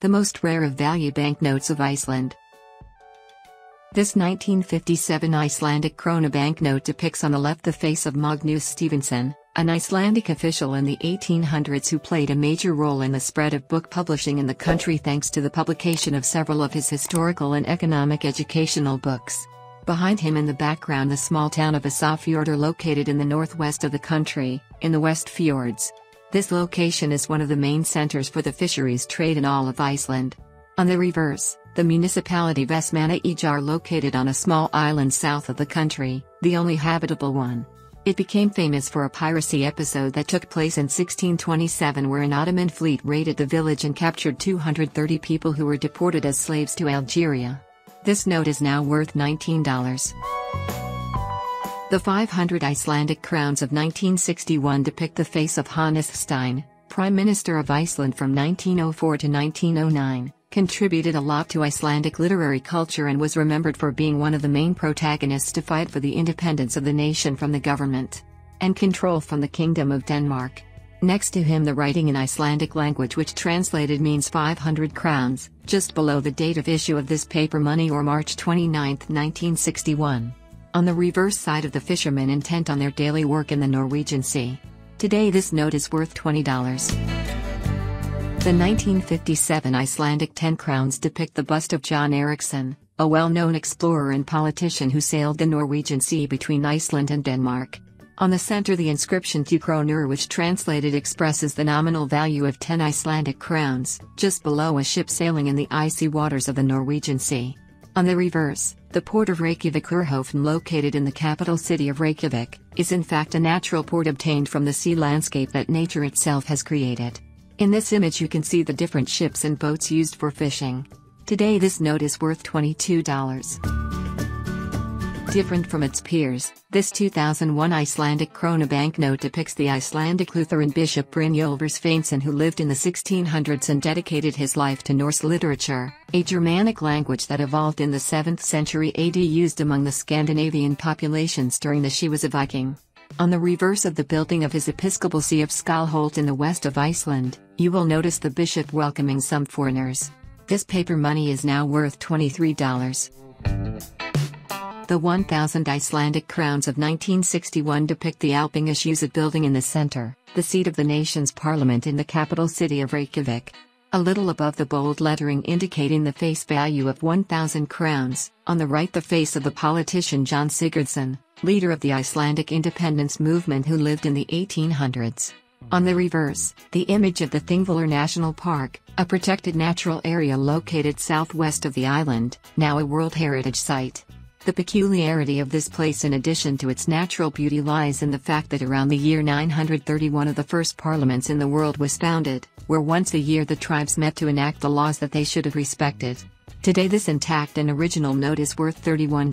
The most rare of value banknotes of Iceland. This 1957 Icelandic krona banknote depicts on the left the face of Magnus Stephensen, an Icelandic official in the 1800s who played a major role in the spread of book publishing in the country thanks to the publication of several of his historical and economic educational books. Behind him in the background the small town of Isafjordur located in the northwest of the country, in the West Fjords. This location is one of the main centers for the fisheries trade in all of Iceland. On the reverse, the municipality Vestmannaeyjar located on a small island south of the country, the only habitable one. It became famous for a piracy episode that took place in 1627 where an Ottoman fleet raided the village and captured 230 people who were deported as slaves to Algeria. This note is now worth $19. The 500 Icelandic crowns of 1961 depict the face of Hannes Hafstein, Prime Minister of Iceland from 1904 to 1909 contributed a lot to Icelandic literary culture and was remembered for being one of the main protagonists to fight for the independence of the nation from the government and control from the Kingdom of Denmark. Next to him the writing in Icelandic language which translated means 500 crowns, just below the date of issue of this paper money or March 29, 1961. On the reverse side of the fishermen intent on their daily work in the Norwegian Sea. Today this note is worth $20. The 1957 Icelandic 10 crowns depict the bust of Jón Eiríksson, a well-known explorer and politician who sailed the Norwegian Sea between Iceland and Denmark. On the center the inscription 10 kronur which translated expresses the nominal value of 10 Icelandic crowns, just below a ship sailing in the icy waters of the Norwegian Sea. On the reverse, the port of Reykjavíkurhöfn located in the capital city of Reykjavik, is in fact a natural port obtained from the sea landscape that nature itself has created. In this image you can see the different ships and boats used for fishing. Today this note is worth $22. Different from its peers, this 2001 Icelandic krona banknote depicts the Icelandic Lutheran bishop Brynjolfur Sveinsson who lived in the 1600s and dedicated his life to Norse literature, a Germanic language that evolved in the 7th century AD used among the Scandinavian populations during the she was a Viking. On the reverse of the building of his episcopal see of Skálholt in the west of Iceland, you will notice the bishop welcoming some foreigners. This paper money is now worth $23. The 1,000 Icelandic crowns of 1961 depict the Alþingishúsið building in the center, the seat of the nation's parliament in the capital city of Reykjavik. A little above the bold lettering indicating the face value of 1,000 crowns, on the right the face of the politician Jón Sigurðsson, leader of the Icelandic independence movement who lived in the 1800s. On the reverse, the image of the Thingvellir National Park, a protected natural area located southwest of the island, now a World Heritage Site. The peculiarity of this place in addition to its natural beauty lies in the fact that around the year 931 of the first parliaments in the world was founded, where once a year the tribes met to enact the laws that they should have respected. Today this intact and original note is worth $31.